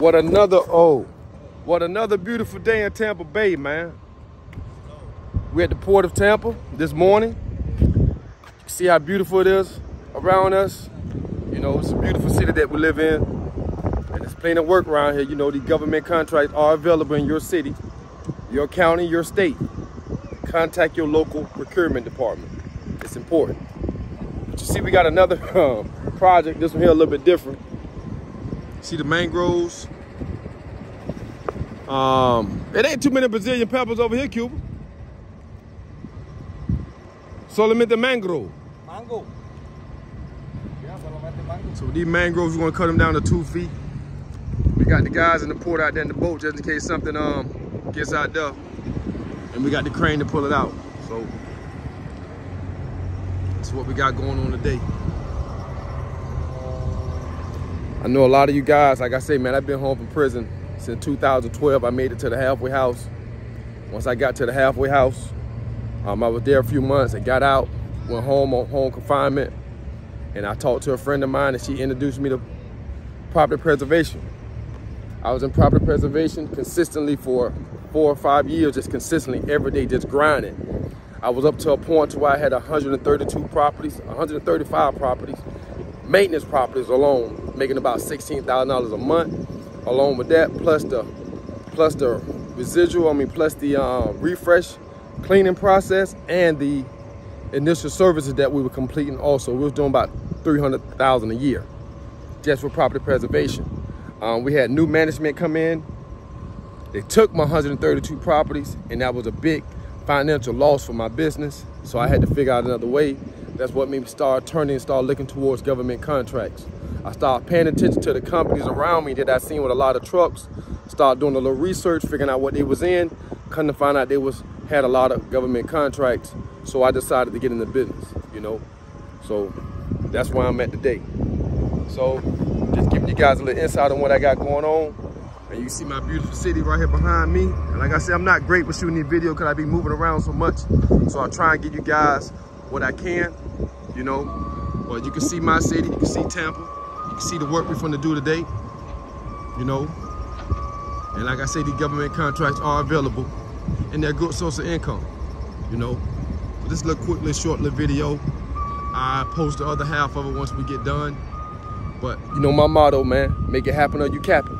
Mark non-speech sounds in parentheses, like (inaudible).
What another, oh, what another beautiful day in Tampa Bay, man. We're at the Port of Tampa this morning. See how beautiful it is around us. You know, it's a beautiful city that we live in. And there's plenty of work around here. You know, the government contracts are available in your city, your county, your state. Contact your local procurement department. It's important. But you see, we got another (laughs) um, project. This one here a little bit different. See the mangroves. Um, it ain't too many Brazilian peppers over here, Cuba. Solamente mangrove. Mango. Yeah, solamente mango. So these mangroves, we're gonna cut them down to two feet. We got the guys in the port out there in the boat just in case something um gets out there. And we got the crane to pull it out. So that's what we got going on today. I know a lot of you guys, like I say, man, I've been home from prison since 2012. I made it to the halfway house. Once I got to the halfway house, um, I was there a few months and got out, went home on home confinement. And I talked to a friend of mine and she introduced me to property preservation. I was in property preservation consistently for four or five years, just consistently every day, just grinding. I was up to a point to where I had 132 properties, 135 properties, maintenance properties alone, making about $16,000 a month. Along with that, plus the plus the residual, I mean, plus the uh, refresh cleaning process and the initial services that we were completing also. We was doing about 300,000 a year just for property preservation. Um, we had new management come in. They took my 132 properties and that was a big financial loss for my business. So I had to figure out another way. That's what made me start turning and start looking towards government contracts. I started paying attention to the companies around me that I seen with a lot of trucks. Started doing a little research, figuring out what they was in. Come to find out they was had a lot of government contracts. So I decided to get in the business, you know. So that's where I'm at today. So just giving you guys a little insight on what I got going on. And you see my beautiful city right here behind me. And like I said, I'm not great with shooting these videos because I be moving around so much. So I try and give you guys what I can, you know. But you can see my city, you can see Tampa, see the work we're going to do today, you know. And like I say, the government contracts are available and they're good source of income, you know. So this little quick, little short little video. I post the other half of it once we get done. But you know my motto, man, make it happen or you cap it.